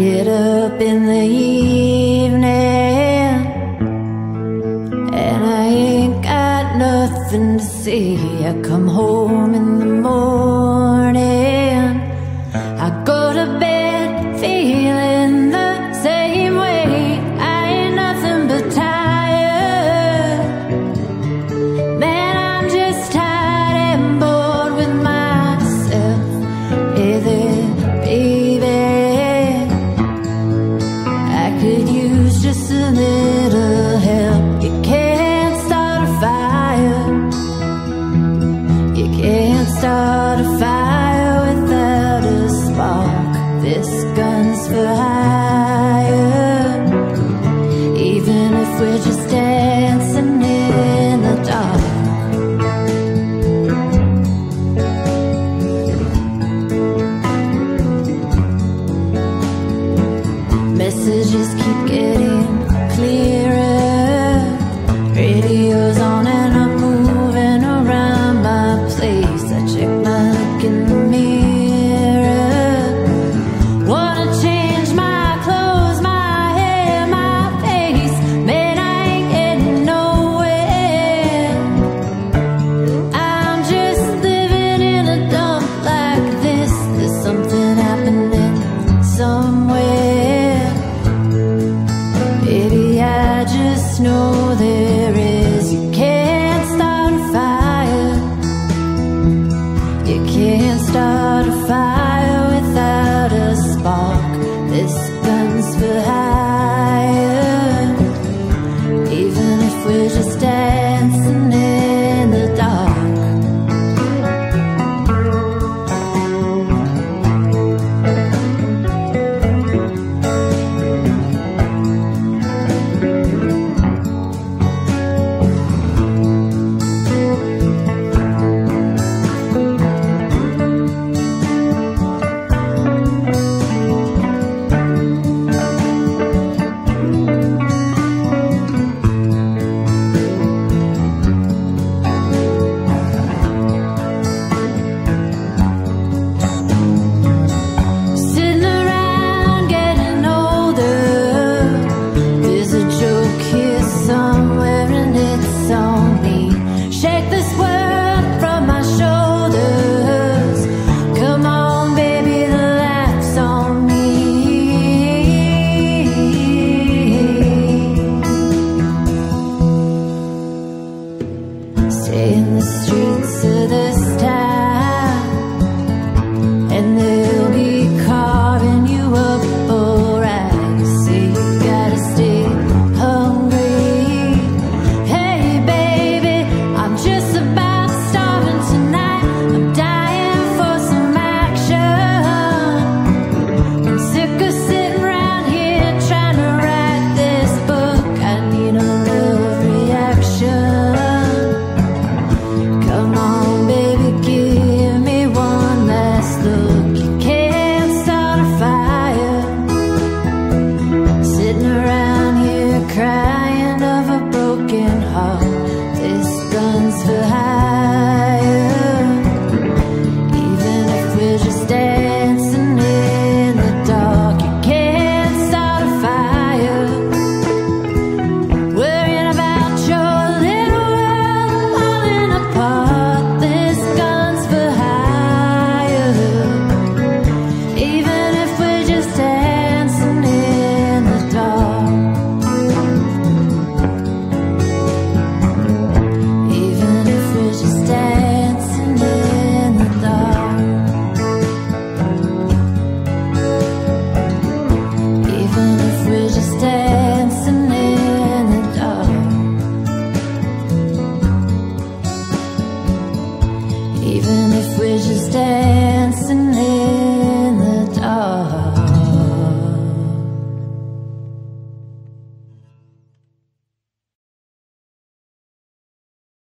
get up in the evening and I ain't got nothing to see. I come home in the morning. just guns for hire Even if we're just dancing in the dark. Messages keep getting street.